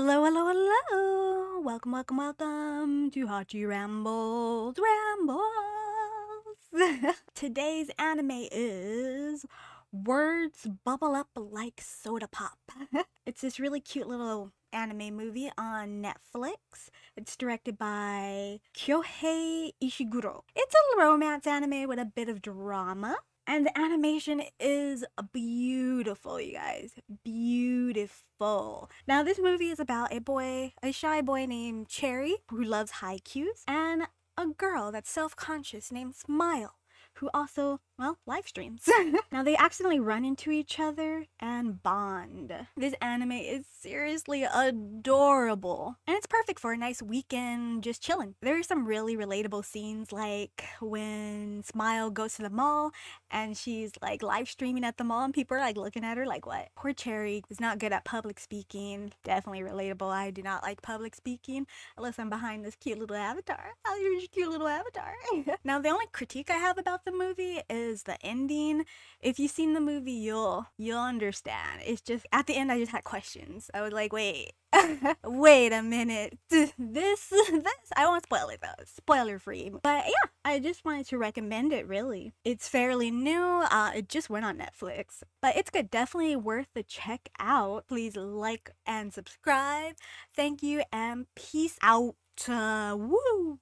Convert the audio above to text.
Hello, hello, hello. Welcome, welcome, welcome to Hachi Rambles. Rambles. Today's anime is Words Bubble Up Like Soda Pop. it's this really cute little anime movie on Netflix. It's directed by Kyohei Ishiguro. It's a romance anime with a bit of drama. And the animation is beautiful, you guys. Beautiful. Now, this movie is about a boy, a shy boy named Cherry, who loves haikus, and a girl that's self conscious named Smile who also, well, live streams. now they accidentally run into each other and bond. This anime is seriously adorable. And it's perfect for a nice weekend just chilling. There are some really relatable scenes like when Smile goes to the mall and she's like live streaming at the mall and people are like looking at her like what? Poor Cherry is not good at public speaking. Definitely relatable. I do not like public speaking unless I'm behind this cute little avatar. Oh, you're a cute little avatar. now the only critique I have about the movie is the ending. If you've seen the movie, you'll you'll understand. It's just at the end I just had questions. I was like, wait, wait a minute. This this I won't spoil it though. Spoiler free. But yeah, I just wanted to recommend it really. It's fairly new. Uh it just went on Netflix. But it's good. Definitely worth the check out. Please like and subscribe. Thank you and peace out. Uh, woo.